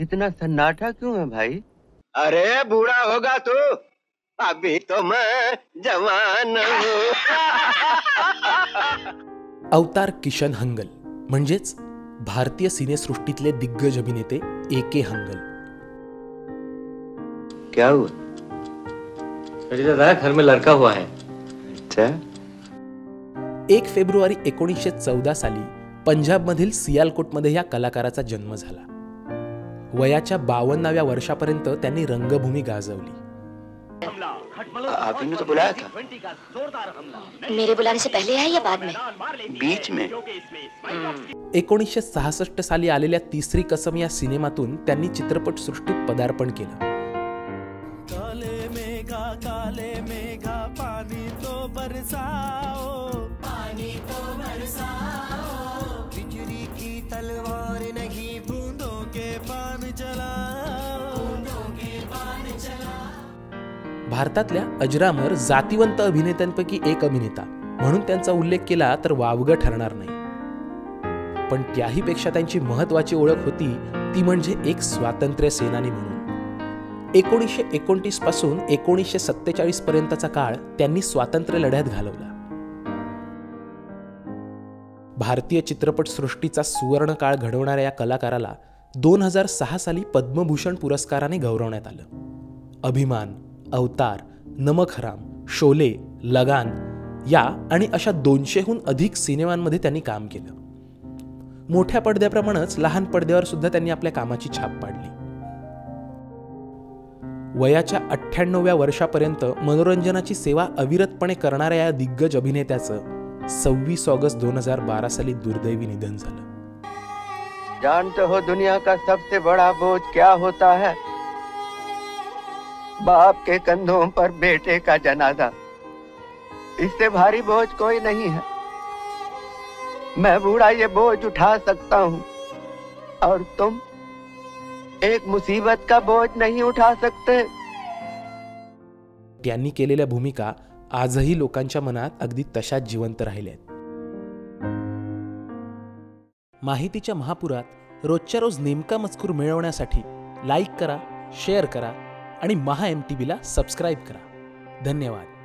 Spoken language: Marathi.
इतना सन्नाटा क्यों है भाई? अरे बूढ़ा होगा तू। अभी तो मैं जवान हूँ। अवतार किशन हंगल म्हणजेच भारतीय सिनेसृष्टीतले दिग्गज अभिनेते ए के हंगल. क्या हुआ? अरे दादा घर में लड़का हुआ है। अच्छा। एक फेब्रुवारी एकोणीसशे चौदा साली पंजाबमधील सियालकोटमध्ये या कलाकाराचा जन्म झाला. वयाच्या बावन्नाव्या वर्षापर्यंत त्यांनी रंगभूमी गाजवली. आपने तो बुलाया था? मेरे बुलाने से पहले आए या बाद में? बीच में। एकोणीसशे सहासष्ट साली आलेल्या तिसरी कसम या सिनेमातून त्यांनी चित्रपटसृष्टीत पदार्पण केलं. काले मेघा काले मेघा पानी तो बरसाओ. भारतातल्या अजरामर जातीवंत अभिनेत्यांपैकी एक अभिनेता. म्हणून त्यांचा उल्लेख केला तर वावगं ठरणार नाही. पण त्याहीपेक्षा त्यांची महत्वाची ओळख होती ती म्हणजे एक स्वातंत्र्य सेनानी म्हणून. एकोणीसशे एकोणतीसपासून एकोणीसशे सत्तेचाळीस पर्यंतचा काळ त्यांनी स्वातंत्र्य लढ्यात घालवला. भारतीय चित्रपटसृष्टीचा सुवर्ण काळ घडवणाऱ्या या कलाकाराला दोन हजार सहा साली पद्मभूषण पुरस्काराने गौरवण्यात आलं. अभिमान अवतार नमक हराम शोले लगान या आणि अशा दोनशेहून अधिक सिनेमांमध्ये त्यांनी काम केलं. मोठ्या पडद्याप्रमाणेच लहान पडद्यावर सुद्धा त्यांनी आपल्या कामाची छाप पाडली. वयाच्या अठ्ठ्याण्णव्या वर्षापर्यंत मनोरंजनाची सेवा अविरतपणे करणाऱ्या या दिग्गज अभिनेत्याचं सव्वीस ऑगस्ट दोन हजार बारा साली दुर्दैवी निधन झालं. जानते हो दुनिया का सबसे बड़ा बोझ क्या होता है? बाप के कंधों पर बेटे का जनाजा। इससे भारी बोझ कोई नहीं है। मैं बूढ़ा ये बोझ उठा सकता हूँ। और तुम एक मुसीबत का बोझ नहीं उठा सकते। त्यांनी केलेल्या भूमिका आजही लोकांच्या मनात अगदी तशाच जिवंत राहिल्या माहितीच्या महापुरात रोजच्या रोज नेमका मजकूर मिळवण्यासाठी लाईक करा शेअर करा आणि महा एम टी व्हीला सबस्क्राईब करा. धन्यवाद.